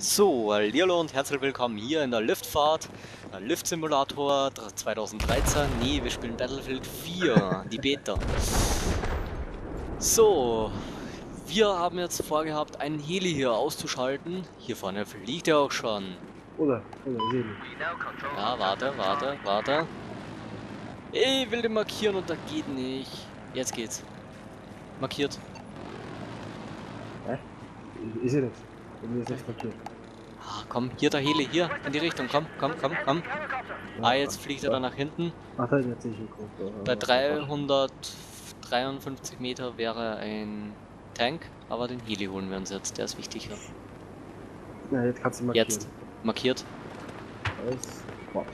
So, hallo und herzlich willkommen hier in der Liftfahrt, der Lift Simulator 2013. Nee, wir spielen Battlefield 4, die Beta. So, wir haben jetzt vorgehabt, einen Heli hier auszuschalten. Hier vorne fliegt er auch schon. Oder, oder, sehen Ja, warte, warte, warte. Ich will den markieren und da geht nicht. Jetzt geht's. Markiert. Hä? Ich sehe das. Bei mir ist nichts. Ah, komm, hier der Heli, hier, in die Richtung, komm, komm, komm, komm. Ah, jetzt fliegt er da nach hinten. Ach, da jetzt sehe ich ihn groß. Bei 353 Meter wäre ein Tank, aber den Heli holen wir uns jetzt, der ist wichtiger. Ja, jetzt kannst du markieren. Jetzt, markiert. Alles. Wow.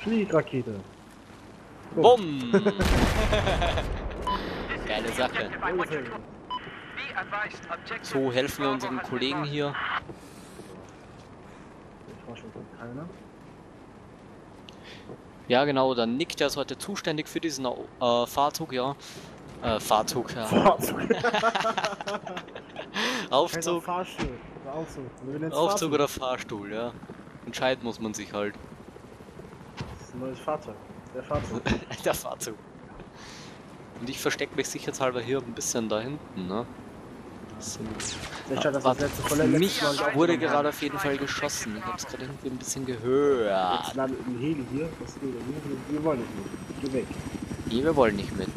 Fliegrakete. Bumm! Geile Sache. So helfen wir unseren Kollegen hier. Ja genau, der Nick, der ist heute zuständig für diesen äh, Fahrzeug, ja. Äh, Fahrzeug, ja. Fahrzeug. Aufzug, Fahrstuhl. Aufzug. Aufzug oder Fahrstuhl, ja. Entscheiden muss man sich halt. Das ist ein neues Fahrzeug. Der Fahrzeug. Der Fahrzeug. Und ich verstecke mich sicherheitshalber hier ein bisschen da hinten, ne? Hat das Warte, das letzte mich wurde gerade auf jeden Fall geschossen. Ich hab's gerade irgendwie ein bisschen gehört. Jetzt landet ein Heli hier. Was geht denn? Wir- wollen nicht mit. Geh weg. Nee, wir wollen nicht mit.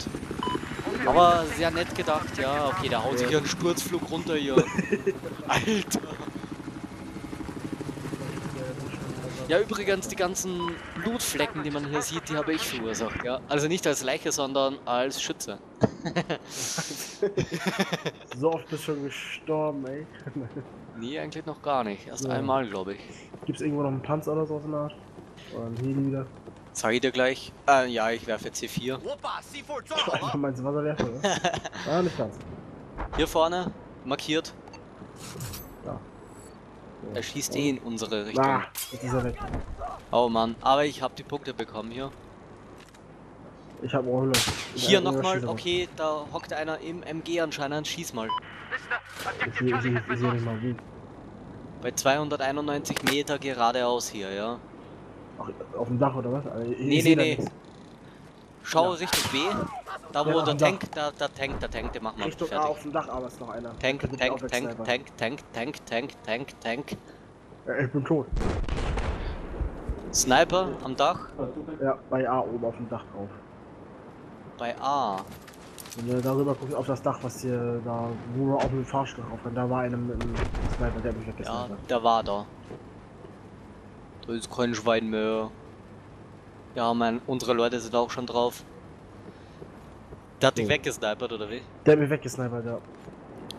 Aber sehr nett gedacht, ja. Okay, da haut sich hier ein Sturzflug runter hier. Alter. Ja, übrigens, die ganzen Blutflecken, die man hier sieht, die habe ich verursacht, ja. Also nicht als Leiche, sondern als Schütze. so oft bist du schon gestorben, ey. nee, eigentlich noch gar nicht. Erst ja. einmal, glaube ich. Gibt es irgendwo noch einen Panzer oder so aus der Art? Oder einen Heli wieder? Zeig ich dir gleich. Äh, ja, ich werfe C4. Einfach mal ins Wasser werfen, oder? ah, nicht ganz. Hier vorne, markiert. Er schießt eh in unsere Richtung. Ah, jetzt ist er weg. Oh Mann, aber ich habe die Punkte bekommen hier. Ich habe Ohrhülle. Hier nochmal, okay, da hockt einer im MG anscheinend, schieß mal. Ich sehe ich seh, ich seh nicht mal wie. Bei 291 Meter geradeaus hier, ja. Ach, auf dem Dach oder was? Also, ich, Nee, nee, nee. Schau Ja. Richtung B, da wo Ja, der. Tank, da, der Tank, der Tank, den machen wir Richtung A fertig. auf dem Dach, aber ist noch einer. Tank, Tank, Tank. Tank, Tank, Tank, Tank, Tank, Tank. Ja, ich bin tot. Sniper am Dach Ja, bei A oben auf dem Dach drauf. bei A. Wenn du darüber guckst, auf das Dach, was hier da, wo wir auf dem Fahrstuhl drauf können, da war einer mit einem Sniper, der hat mich Ja, weggesnipert. der war da. Da ist kein Schwein mehr. Ja, mein, unsere Leute sind auch schon drauf. Der hat dich weggesnipert, oder wie? Der hat mich weggesnipert, ja.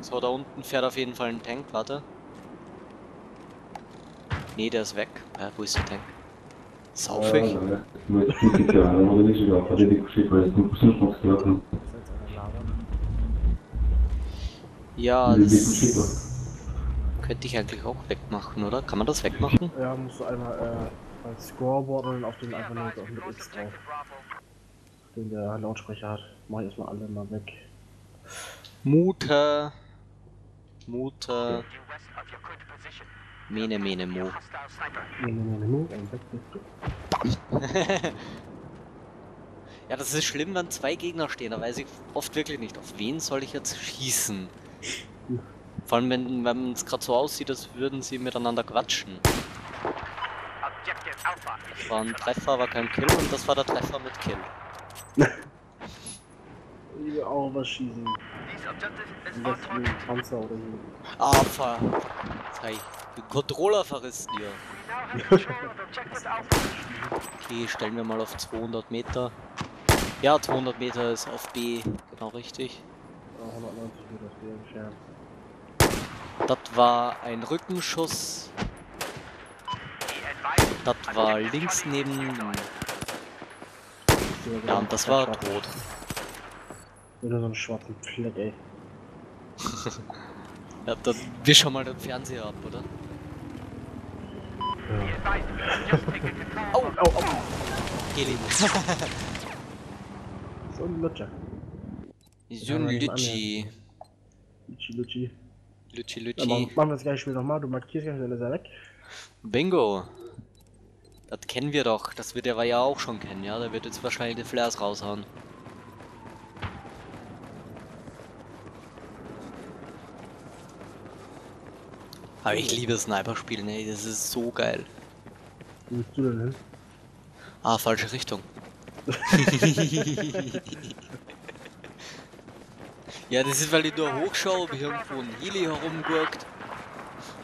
So, da unten fährt auf jeden Fall ein Tank, warte. Nee, der ist weg. Äh, wo ist der Tank? Saufig? Ja, das könnte ich eigentlich auch wegmachen, oder? Kann man das wegmachen? Ja, musst du einmal äh, als Scoreboard und auf den einfach nur auf mit X drauf. Den der Lautsprecher hat. Mach ich erstmal alle mal weg. Mutter. Mutter. Mene, mene, mo. Weg, weg, weg. Ja, das ist schlimm, wenn zwei Gegner stehen. Da weiß ich oft wirklich nicht, auf wen soll ich jetzt schießen. Vor allem, wenn wenn es gerade so aussieht, als würden sie miteinander quatschen. Das war ein Treffer, aber kein Kill und das war der Treffer mit Kill. Ich will auch was schießen. Panzer oder so. Ah, hab ich den Controller verrissen hier. Okay, stellen wir mal auf 200 Meter. Ja, 200 Meter ist auf B genau richtig. Ja, 190 wird das wieder entfernt. Das war ein Rückenschuss. Das war links neben. Ja, und das war tot. Wieder so einen schwarzen Fleck, ey. Ja, dann wisch schon mal den Fernseher ab, oder? Au, au, au. Heli. So ein Lutscher. So ein. Lutschi, Lutschi. Lütschi, Ja, Lütschi. machen, machen wir das gleiche Spiel nochmal. Du markierst gleich, dann ist er weg. Bingo. Das kennen wir doch. Das wird er ja auch schon kennen, ja? Der wird jetzt wahrscheinlich die Flares raushauen. Aber ich liebe Sniper-Spielen, ey. Das ist so geil. Wo bist du denn hin? Ah, falsche Richtung. ja, das ist, weil ich nur hochschaue, ob irgendwo ein Heli herumgurkt.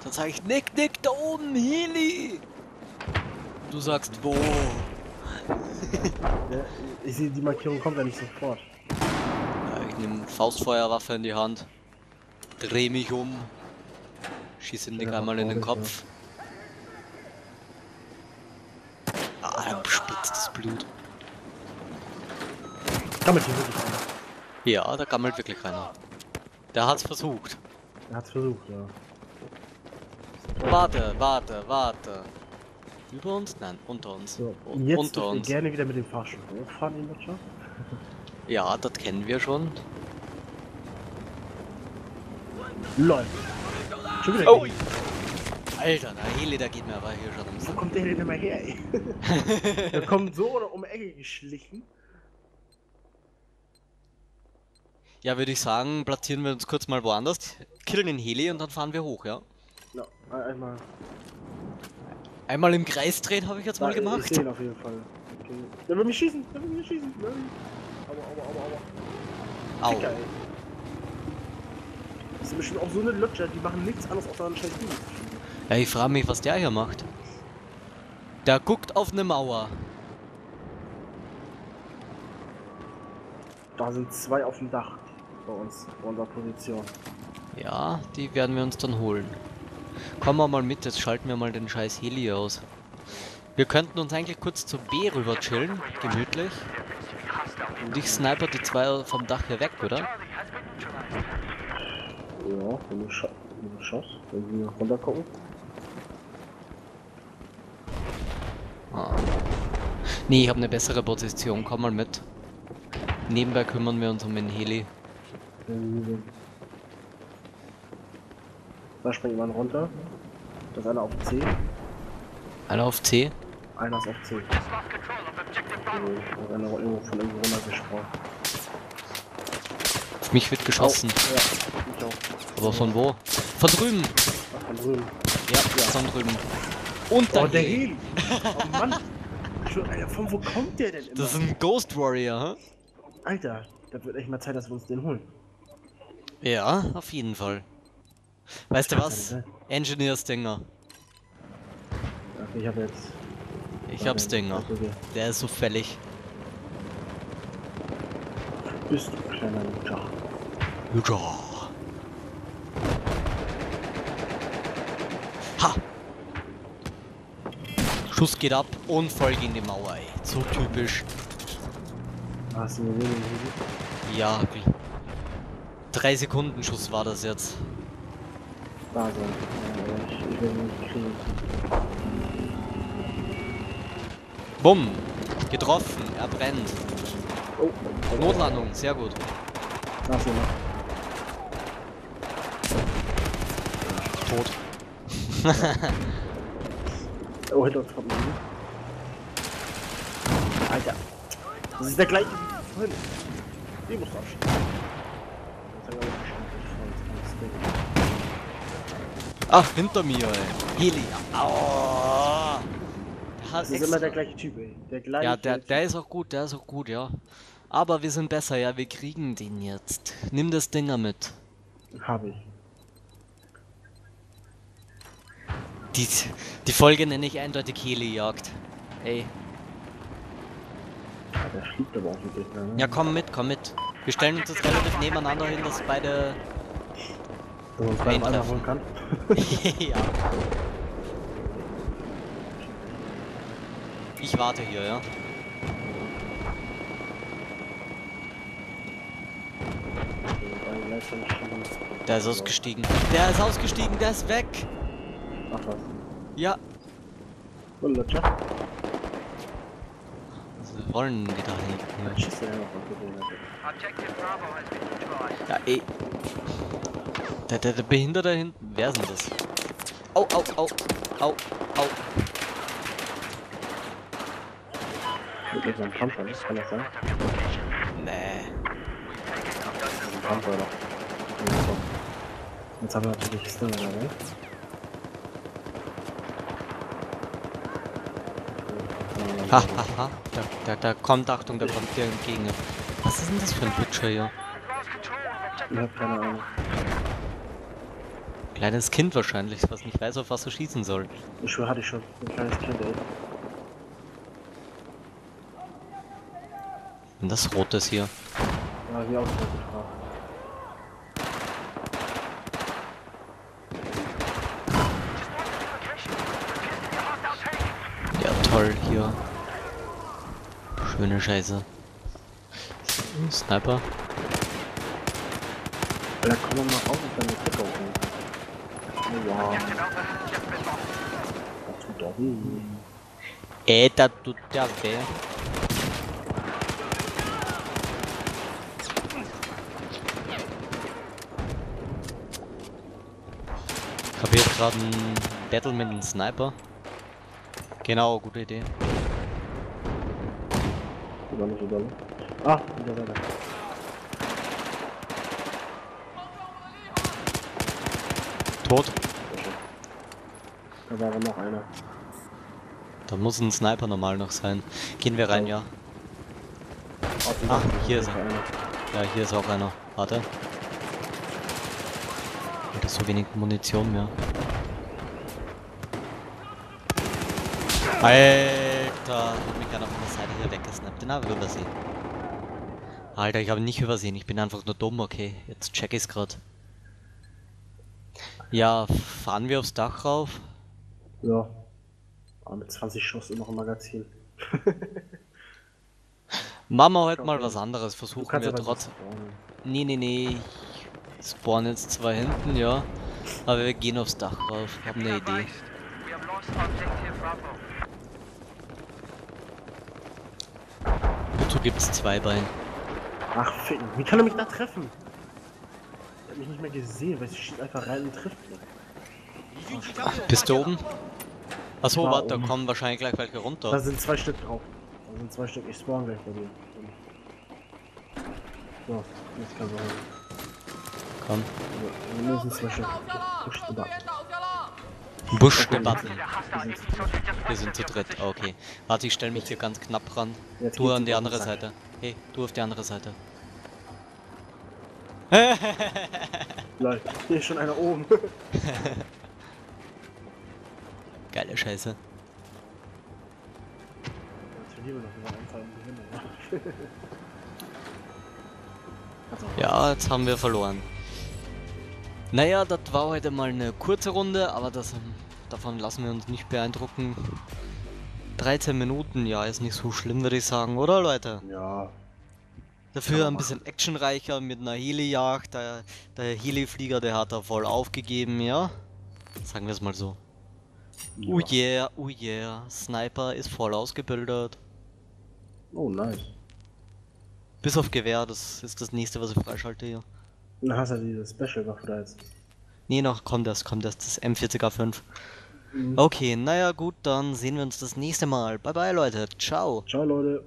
Dann sage ich, Nick, Nick, da oben, Heli! Du sagst, wo? Ja, ich sehe, die Markierung kommt ja nicht sofort. Ja, ich nehme Faustfeuerwaffe in die Hand, dreh mich um, schieße Nick Ja, einmal in den Kopf. Ah, er spritzt das Blut. Gammelt hier wirklich einer. Ja, da gammelt wirklich keiner. Der hat's versucht. Er hat's versucht, ja. Warte, warte, warte. Über uns? Nein, unter uns. So, und jetzt unter uns. gerne wieder mit dem Fahrstuhl hochfahren, ihr Lutscher. Ja, das kennen wir schon. LOL. Schon wieder Oh. Heli. Alter, der Heli, der geht mir aber hier schon ums. Wo kommt der denn immer her, ey? der kommt so oder um Ecke geschlichen. Ja, würde ich sagen, platzieren wir uns kurz mal woanders, killen den Heli und dann fahren wir hoch, ja? Ja, ein- einmal. Einmal im Kreis drehen habe ich jetzt mal Ich gemacht. sehe ihn auf jeden Fall. Okay. Der will mich schießen, der will mich schießen. Nein. Aua, aua, aua, aua. Au. Ficker, ey. Das sind bestimmt auch so eine Lutscher, die machen nichts anderes außer einen scheiß Ding. Ja, ich frage mich, was der hier macht. Der guckt auf eine Mauer. Da sind zwei auf dem Dach bei uns, bei unserer Position. Ja, die werden wir uns dann holen. Kommen wir mal mit, jetzt schalten wir mal den scheiß Heli aus. Wir könnten uns eigentlich kurz zur B rüber chillen, gemütlich. Und ich sniper die zwei vom Dach hier weg, oder? Ja, wenn du, scha wenn du schaust, wenn wir runter gucken. Ah. Nee, ich habe eine bessere Position, komm mal mit. Nebenbei kümmern wir uns um den Heli. Da springt man runter. Da ist einer auf C, Einer auf C. einer ist auf C. Also, da ist einer irgendwo von irgendwo runtergesprungen. Auf mich wird geschossen. Oh, ja, ich auch. Aber von wo? Von drüben! Ach, von drüben. Ja, von drüben. Und Oh, da der Heli! Oh Mann! Schon, Alter, von wo kommt der denn immer? Das ist ein Ghost Warrior, hä? Alter, da wird echt mal Zeit, dass wir uns den holen. Ja, auf jeden Fall. Weißt du was? ja nicht Engineer Stinger. sein. Okay, ich habe jetzt. Ich hab Stinger. Der ist so fällig. Bist du kleiner Lutscher. Ja. Ha! Schuss geht ab und voll gegen die Mauer, ey. So typisch. Hast du Heli? Ja, drei Sekunden Schuss war das jetzt. Aber ich, ich will ihn nicht kriegen. Bumm! Getroffen, er brennt. Oh, oh, Notlandung, sehr gut. Da ist jemand. Tot. Oh, hinter uns kommt. Alter. Das ist der gleiche. Den musst du abschießen. Das hat er auch bestimmt nicht voll ins Ding. Ach, hinter mir, ey. Heli. Aua. Das ist immer der gleiche Typ, ey. Der gleiche Ja, der, der ist auch gut, der ist auch gut, ja. Aber wir sind besser, ja, wir kriegen den jetzt. Nimm das Dinger mit. Hab ich. Die, die Folge nenne ich eindeutig Heli-Jagd. Ey, Ja, der schiebt aber auch wirklich, ne? ja komm mit, komm mit. Wir stellen uns jetzt relativ nebeneinander hin, dass beide... Dass man beim einmal holen kann. ja. Ich warte hier, ja. Der ist ausgestiegen. Der ist ausgestiegen, der ist weg. Ach was. Ja. Lutscher? Was wollen die da Alter? Ja, ey. Der, der, der Behinderte hinten. Wer ist denn das? Au, au, au, au, au. Mit einem Panzer, ne? Kann das sein? Nee. Ein Panzer, oder? Jetzt haben wir natürlich Stinger dabei. Ha, ha, ha. Da, da, da kommt, Achtung, da kommt dir entgegen. Was ist denn das für ein Butcher hier? Ich hab keine Ahnung. Kleines Kind wahrscheinlich, was nicht weiß, auf was er schießen soll. Ich schwör, hatte ich schon. Ein kleines Kind, ey. Und das Rotes hier. Ja, wie auch so gefragt. Ja, toll hier. Schöne Scheiße. Sniper. Alter, komm doch mal raus und deine Kicker holen. Wow. Doch weh. Ey, da tut ja weh. Ich habe jetzt gerade ein Battle mit einem Sniper. Genau, gute Idee. Ah, wieder weiter. Tot. Da war noch einer. Da muss ein Sniper normal noch sein. Gehen wir rein, ja. Dem Ah, hier ist er. einer. Ja, hier ist auch einer. Warte. Oder so wenig Munition mehr. Alter, hat mich gerade auf der Seite hier weggesnappt. Den habe ich übersehen. Alter, ich habe ihn nicht übersehen. Ich bin einfach nur dumm, okay. Jetzt check ich's grad. Ja, fahren wir aufs Dach rauf? Ja. Aber mit 20 Schuss immer noch im Magazin. Machen wir heute mal was anderes. Versuchen wir trotzdem. Nee, nee, nee. Ich spawn jetzt zwar hinten, ja. Aber wir gehen aufs Dach rauf. Ich hab eine Idee. Wozu gibt's zwei Beine? Ach, ficken. Wie kann er mich da treffen? Hat mich nicht mehr gesehen, weil sie schießt einfach rein und trifft mich. Bist du oben? Achso, war warte, da kommen wahrscheinlich gleich welche Da runter. sind zwei Stück drauf. Da sind zwei Stück. Ich spawn gleich bei dir. So, jetzt kann man. Komm. Ja, mindestens zwei Stück. Push the button. Busch Okay. Button. Wir sind- Wir zu dritt. Okay. Warte, ich stell mich hier ganz knapp ran. Jetzt Du an die andere. Seite. Hey, du auf die andere Seite. Lol, hier ist schon einer oben. Geile Scheiße. Also, Ja, jetzt haben wir verloren. Naja, das war heute mal eine kurze Runde, aber das, davon lassen wir uns nicht beeindrucken. 13 Minuten, ja, ist nicht so schlimm, würde ich sagen, oder Leute? Ja, Dafür ein bisschen actionreicher mit einer Heli-Jagd. Der, der Heli-Flieger, der hat da voll aufgegeben, ja? Sagen wir es mal so. Oh yeah, oh yeah, Sniper ist voll ausgebildet. Oh, nice. Bis auf Gewehr, das ist das nächste, was ich freischalte hier. Dann hast du ja diese Special-Waffe da jetzt. Nee, noch kommt das, kommt das, das M40A5. Mhm. Okay, naja gut, dann sehen wir uns das nächste Mal. Bye bye Leute, ciao. Ciao, Leute.